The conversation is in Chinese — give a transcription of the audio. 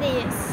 内也是。